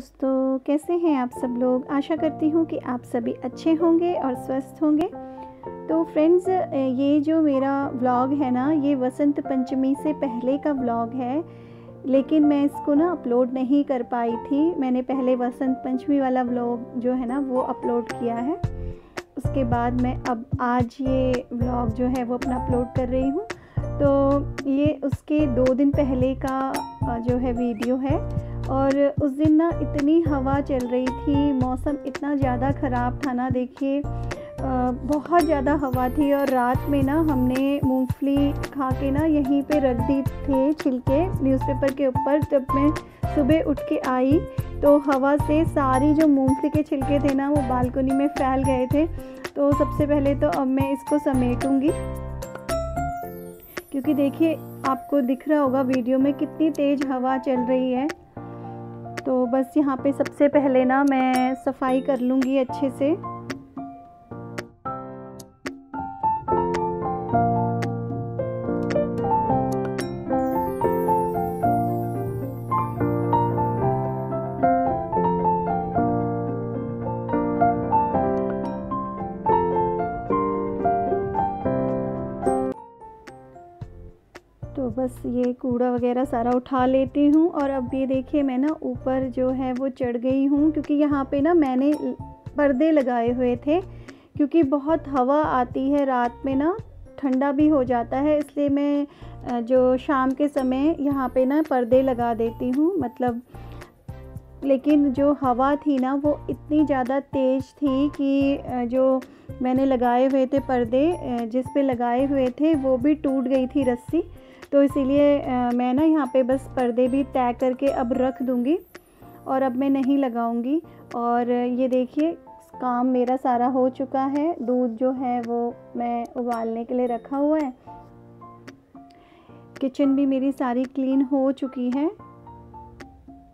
दोस्तों, कैसे हैं आप सब लोग? आशा करती हूँ कि आप सभी अच्छे होंगे और स्वस्थ होंगे। तो फ्रेंड्स, ये जो मेरा व्लॉग है ना, ये वसंत पंचमी से पहले का व्लॉग है, लेकिन मैं इसको ना अपलोड नहीं कर पाई थी। मैंने पहले वसंत पंचमी वाला व्लॉग जो है ना, वो अपलोड किया है। उसके बाद मैं अब आज ये व्लॉग जो है, वो अपना अपलोड कर रही हूँ। तो ये उसके दो दिन पहले का जो है वीडियो है। और उस दिन ना इतनी हवा चल रही थी, मौसम इतना ज़्यादा ख़राब था ना, देखिए। बहुत ज़्यादा हवा थी और रात में ना हमने मूंगफली खा के ना यहीं पे रख दी थे छिलके न्यूज़पेपर के ऊपर। जब मैं सुबह उठ के आई तो हवा से सारी जो मूंगफली के छिलके थे ना, वो बालकनी में फैल गए थे। तो सबसे पहले तो अब मैं इसको समेटूँगी। क्योंकि देखिए, आपको दिख रहा होगा वीडियो में कितनी तेज़ हवा चल रही है। तो बस यहाँ पे सबसे पहले ना मैं सफ़ाई कर लूँगी अच्छे से। बस ये कूड़ा वगैरह सारा उठा लेती हूँ और अब ये देखिए मैं ना ऊपर जो है वो चढ़ गई हूँ क्योंकि यहाँ पे ना मैंने पर्दे लगाए हुए थे क्योंकि बहुत हवा आती है रात में ना, ठंडा भी हो जाता है, इसलिए मैं जो शाम के समय यहाँ पे ना पर्दे लगा देती हूँ मतलब लेकिन जो हवा थी ना वो इतनी ज़्यादा तेज़ थी कि जो मैंने लगाए हुए थे पर्दे जिस पे लगाए हुए थे वो भी टूट गई थी रस्सी तो इसीलिए मैं ना यहाँ पे बस पर्दे भी तय करके अब रख दूँगी और अब मैं नहीं लगाऊँगी। और ये देखिए, काम मेरा सारा हो चुका है। दूध जो है वो मैं उबालने के लिए रखा हुआ है। किचन भी मेरी सारी क्लीन हो चुकी है।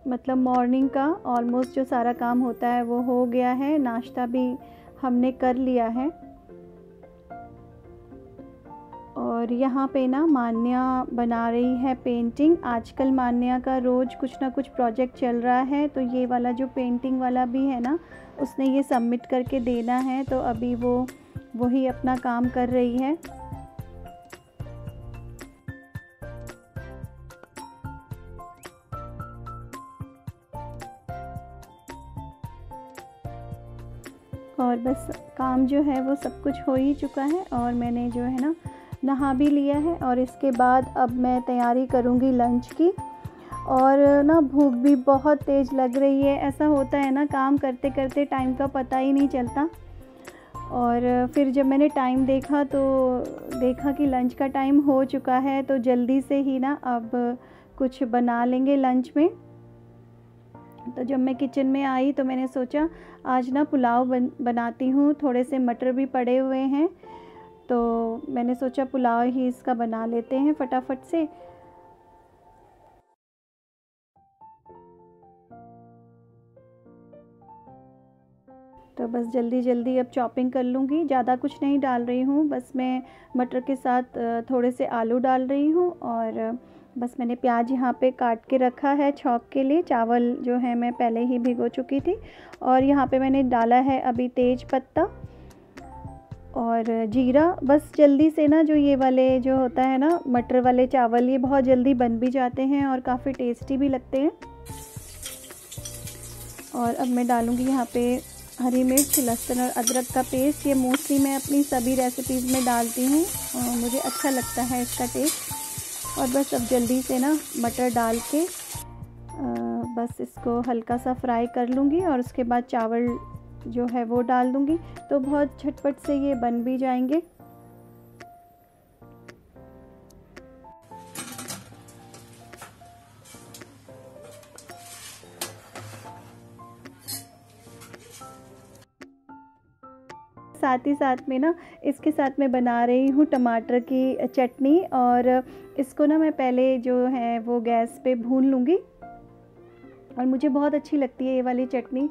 मतलब मॉर्निंग का ऑलमोस्ट जो सारा काम होता है वो हो गया है। नाश्ता भी हमने कर लिया है। और यहाँ पे ना मान्या बना रही है पेंटिंग आजकल मान्या का रोज़ कुछ ना कुछ प्रोजेक्ट चल रहा है तो ये वाला जो पेंटिंग वाला भी है ना, उसने ये सबमिट करके देना है तो अभी वो, वही अपना काम कर रही है। और बस काम जो है वो सब कुछ हो ही चुका है, और मैंने जो है ना नहा भी लिया है और इसके बाद अब मैं तैयारी करूँगी लंच की। और ना भूख भी बहुत तेज़ लग रही है। ऐसा होता है ना काम करते करते टाइम का पता ही नहीं चलता। और फिर जब मैंने टाइम देखा तो देखा कि लंच का टाइम हो चुका है तो जल्दी से ही ना अब कुछ बना लेंगे लंच में। तो जब मैं किचन में आई तो मैंने सोचा, आज ना पुलाव बन, बनाती हूँ। थोड़े से मटर भी पड़े हुए हैं। तो मैंने सोचा पुलाव ही इसका बना लेते हैं फटाफट से। तो बस जल्दी जल्दी अब चॉपिंग कर लूँगी। ज़्यादा कुछ नहीं डाल रही हूँ। बस मैं मटर के साथ थोड़े से आलू डाल रही हूँ और बस मैंने प्याज यहाँ पे काट के रखा है छौक के लिए। चावल जो है मैं पहले ही भिगो चुकी थी और यहाँ पे मैंने डाला है अभी तेज पत्ता। और जीरा, बस जल्दी से ना जो ये वाले जो होता है ना, मटर वाले चावल, ये बहुत जल्दी बन भी जाते हैं और काफ़ी टेस्टी भी लगते हैं। और अब मैं डालूँगी यहाँ पे हरी मिर्च, लहसुन और अदरक का पेस्ट ये मोस्टली मैं अपनी सभी रेसिपीज़ में डालती हूँ मुझे अच्छा लगता है इसका टेस्ट और बस अब जल्दी से ना मटर डाल के बस इसको हल्का सा फ्राई कर लूँगी और उसके बाद चावल जो है वो डाल दूँगी। तो बहुत झटपट से ये बन भी जाएँगे। साथ ही साथ में ना, इसके साथ मैं बना रही हूँ टमाटर की चटनी और इसको ना मैं पहले जो है वो गैस पे भून लूँगी। और मुझे बहुत अच्छी लगती है ये वाली चटनी।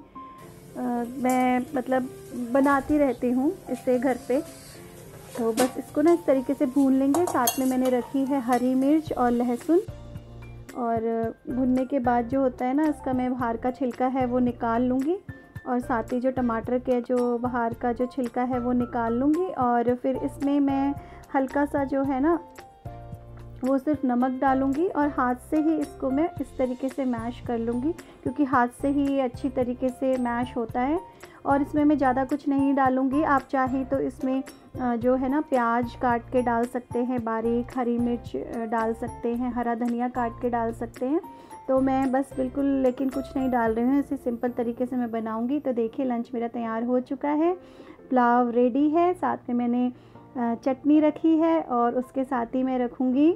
मैं मतलब बनाती रहती हूँ इसे घर पे। तो बस इसको ना इस तरीके से भून लेंगे। साथ में मैंने रखी है हरी मिर्च और लहसुन। और भुनने के बाद जो होता है ना, इसका मैं बाहर का छिलका है वो निकाल लूँगी। और साथ ही जो टमाटर के जो बाहर का जो छिलका है वो निकाल लूँगी। और फिर इसमें मैं हल्का सा जो है ना वो सिर्फ़ नमक डालूँगी और हाथ से ही इसको मैं इस तरीके से मैश कर लूँगी, क्योंकि हाथ से ही ये अच्छी तरीके से मैश होता है। और इसमें मैं ज़्यादा कुछ नहीं डालूँगी। आप चाहें तो इसमें जो है ना, प्याज काट के डाल सकते हैं, बारीक हरी मिर्च डाल सकते हैं, हरा धनिया काट के डाल सकते हैं। तो मैं बस बिल्कुल, लेकिन कुछ नहीं डाल रही हूँ। इसे सिंपल तरीके से मैं बनाऊँगी। तो देखिए लंच मेरा तैयार हो चुका है। पुलाव रेडी है। साथ में मैंने चटनी रखी है और उसके साथ ही मैं रखूँगी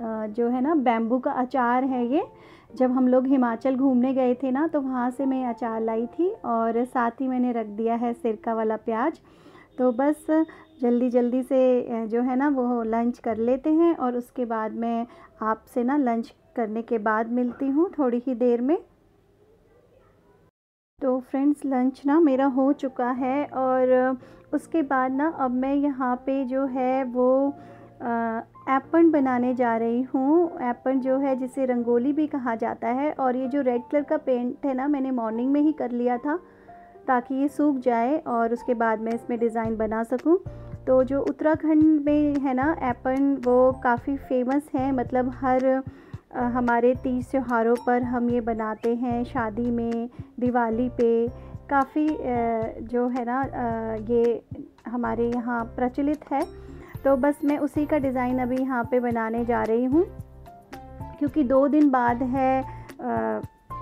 जो है ना बैम्बू का अचार है ये। जब हम लोग हिमाचल घूमने गए थे ना तो वहाँ से मैं अचार लाई थी और साथ ही मैंने रख दिया है सिरका वाला प्याज। तो बस जल्दी जल्दी से जो है ना, वो लंच कर लेते हैं और उसके बाद मैं आपसे ना लंच करने के बाद मिलती हूँ थोड़ी ही देर में। तो फ्रेंड्स लंच ना मेरा हो चुका है और उसके बाद ना, अब मैं यहाँ पे जो है वो एपन बनाने जा रही हूँ। एपन जो है, जिसे रंगोली भी कहा जाता है, और ये जो रेड कलर का पेंट है ना, मैंने मॉर्निंग में ही कर लिया था, ताकि ये सूख जाए और उसके बाद मैं इसमें डिज़ाइन बना सकूँ। तो जो उत्तराखंड में है ना एपन वो काफ़ी फ़ेमस है। मतलब हर हमारे तीज त्योहारों पर हम ये बनाते हैं, शादी में, दिवाली पे। काफ़ी जो है ना ये हमारे यहाँ प्रचलित है। तो बस मैं उसी का डिज़ाइन अभी यहाँ पे बनाने जा रही हूँ, क्योंकि दो दिन बाद है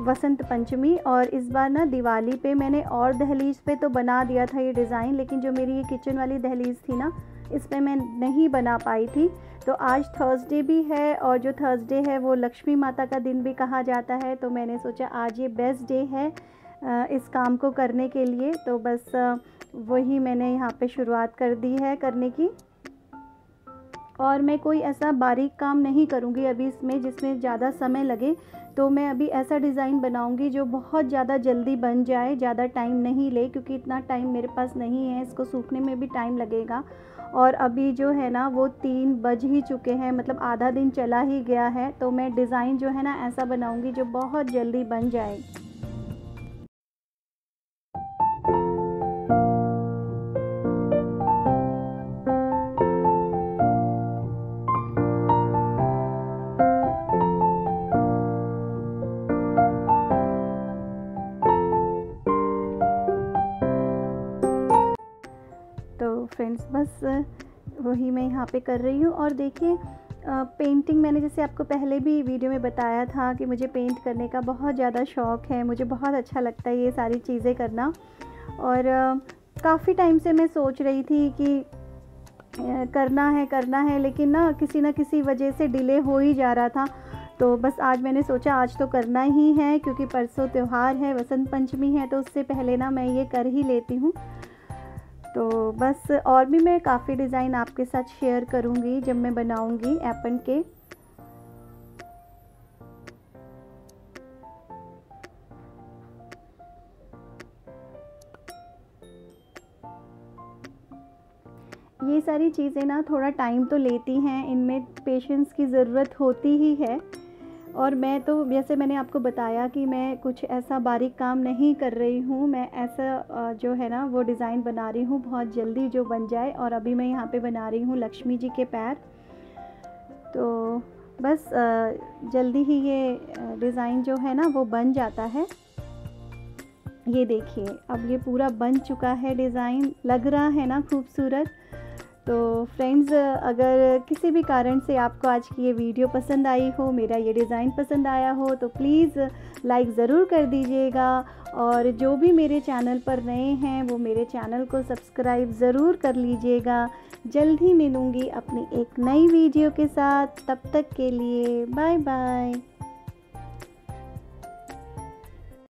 वसंत पंचमी और इस बार ना दिवाली पे मैंने और दहलीज पे तो बना दिया था ये डिज़ाइन लेकिन जो मेरी ये किचन वाली दहलीज थी ना, इस पर मैं नहीं बना पाई थी। तो आज थर्सडे भी है और जो थर्सडे है वो लक्ष्मी माता का दिन भी कहा जाता है तो मैंने सोचा आज ये बेस्ट डे है इस काम को करने के लिए। तो बस वही मैंने यहाँ पे शुरुआत कर दी है करने की। और मैं कोई ऐसा बारीक काम नहीं करूँगी अभी इसमें जिसमें ज़्यादा समय लगे तो मैं अभी ऐसा डिज़ाइन बनाऊँगी जो बहुत ज़्यादा जल्दी बन जाए, ज़्यादा टाइम नहीं ले, क्योंकि इतना टाइम मेरे पास नहीं है, इसको सूखने में भी टाइम लगेगा। और अभी जो है ना, वो तीन बज ही चुके हैं मतलब आधा दिन चला ही गया है तो मैं डिज़ाइन जो है ना, ऐसा बनाऊँगी जो बहुत जल्दी बन जाए। फ्रेंड्स बस वही मैं यहाँ पे कर रही हूँ। और देखिए पेंटिंग मैंने जैसे आपको पहले भी वीडियो में बताया था कि मुझे पेंट करने का बहुत ज़्यादा शौक़ है। मुझे बहुत अच्छा लगता है ये सारी चीज़ें करना। और काफ़ी टाइम से मैं सोच रही थी कि करना है करना है, लेकिन ना किसी ना किसी वजह से डिले हो ही जा रहा था। तो बस आज मैंने सोचा, आज तो करना ही है, क्योंकि परसों त्यौहार है, वसंत पंचमी है तो उससे पहले ना मैं ये कर ही लेती हूँ। तो बस और भी मैं काफ़ी डिज़ाइन आपके साथ शेयर करूँगी जब मैं बनाऊँगी एपन के। ये सारी चीज़ें ना थोड़ा टाइम तो लेती हैं, इनमें पेशेंस की ज़रूरत होती ही है। और मैं तो जैसे मैंने आपको बताया कि मैं कुछ ऐसा बारीक काम नहीं कर रही हूँ, मैं ऐसा जो है ना, वो डिज़ाइन बना रही हूँ, बहुत जल्दी जो बन जाए और अभी मैं यहाँ पे बना रही हूँ लक्ष्मी जी के पैर। तो बस जल्दी ही ये डिज़ाइन जो है ना, वो बन जाता है। ये देखिए, अब ये पूरा बन चुका है डिज़ाइन, लग रहा है ना खूबसूरत। तो फ्रेंड्स अगर किसी भी कारण से आपको आज की ये वीडियो पसंद आई हो, मेरा ये डिज़ाइन पसंद आया हो तो प्लीज़ लाइक ज़रूर कर दीजिएगा। और जो भी मेरे चैनल पर नए हैं, वो मेरे चैनल को सब्सक्राइब ज़रूर कर लीजिएगा। जल्द ही मिलूँगी अपनी एक नई वीडियो के साथ। तब तक के लिए बाय बाय